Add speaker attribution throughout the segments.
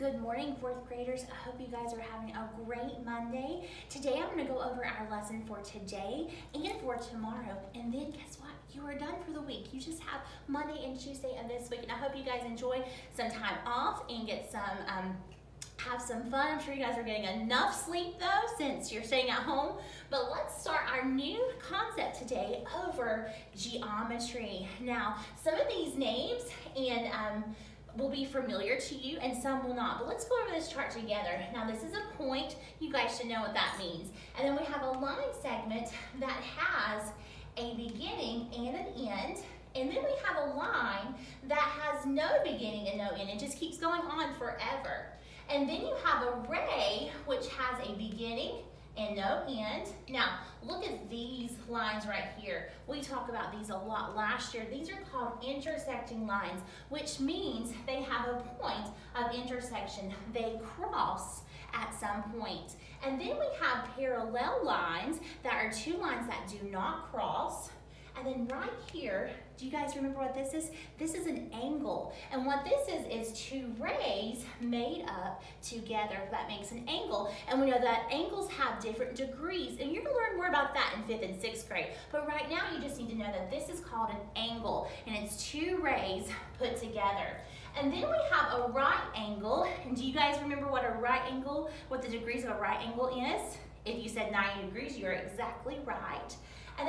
Speaker 1: Good morning, fourth graders. I hope you guys are having a great Monday. Today I'm going to go over our lesson for today and for tomorrow. And then guess what? You are done for the week. You just have Monday and Tuesday of this week. And I hope you guys enjoy some time off and get some um, have some fun. I'm sure you guys are getting enough sleep though since you're staying at home. But let's start our new concept today over geometry. Now, some of these names and um, will be familiar to you and some will not. But let's go over this chart together. Now this is a point. You guys should know what that means. And then we have a line segment that has a beginning and an end. And then we have a line that has no beginning and no end. It just keeps going on forever. And then you have a ray, which has a beginning and no end. Now, look at these lines right here. We talk about these a lot last year. These are called intersecting lines, which means they have a point of intersection. They cross at some point. And then we have parallel lines that are two lines that do not cross. And then right here, do you guys remember what this is? This is an angle. And what this is, is two rays made up together. That makes an angle. And we know that angles have different degrees. And you're gonna learn more about that in fifth and sixth grade. But right now, you just need to know that this is called an angle. And it's two rays put together. And then we have a right angle. And do you guys remember what a right angle, what the degrees of a right angle is? If you said 90 degrees, you're exactly right.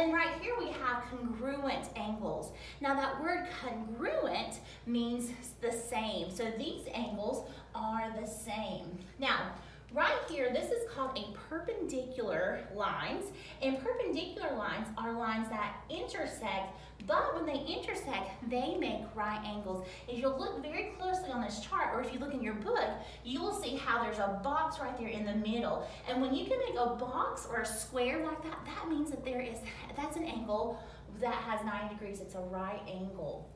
Speaker 1: And then right here we have congruent angles. Now that word congruent means the same. So these angles are the same. Now, Right here, this is called a perpendicular lines, and perpendicular lines are lines that intersect, but when they intersect, they make right angles. If you look very closely on this chart, or if you look in your book, you will see how there's a box right there in the middle. And when you can make a box or a square like that, that means that there is, that's an angle that has 90 degrees. It's a right angle.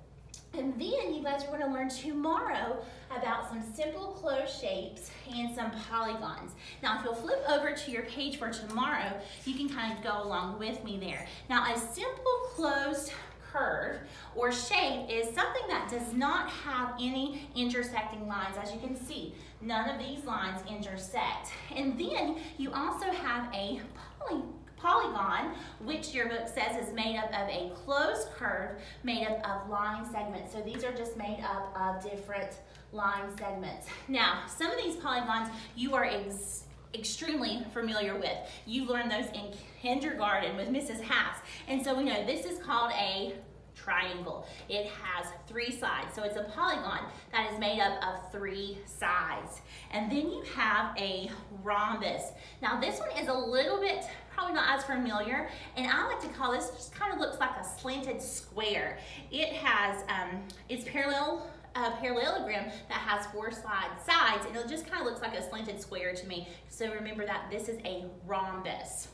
Speaker 1: And then you guys are going to learn tomorrow about some simple closed shapes and some polygons. Now, if you'll flip over to your page for tomorrow, you can kind of go along with me there. Now, a simple closed curve or shape is something that does not have any intersecting lines. As you can see, none of these lines intersect. And then you also have a polygon polygon, which your book says is made up of a closed curve made up of line segments. So these are just made up of different line segments. Now, some of these polygons you are extremely familiar with. You learned those in kindergarten with Mrs. Haas. And so we know this is called a triangle. It has three sides. So it's a polygon that is made up of three sides. And then you have a rhombus. Now this one is a little bit probably not as familiar, and I like to call this, just kind of looks like a slanted square. It has, um, it's parallel a parallelogram that has four side, sides and it just kind of looks like a slanted square to me. So remember that this is a rhombus.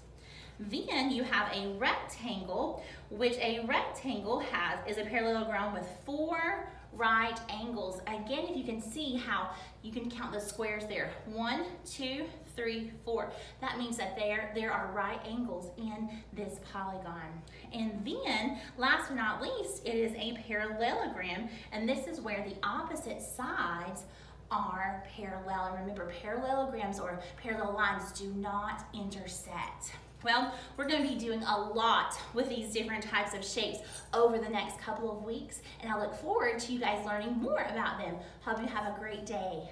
Speaker 1: Then you have a rectangle, which a rectangle has is a parallelogram with four right angles. Again, if you can see how you can count the squares there. One, two, three, four. That means that there, there are right angles in this polygon. And then, last but not least, it is a parallelogram, and this is where the opposite sides are parallel. And remember, parallelograms or parallel lines do not intersect. Well, we're going to be doing a lot with these different types of shapes over the next couple of weeks, and I look forward to you guys learning more about them. Hope you have a great day.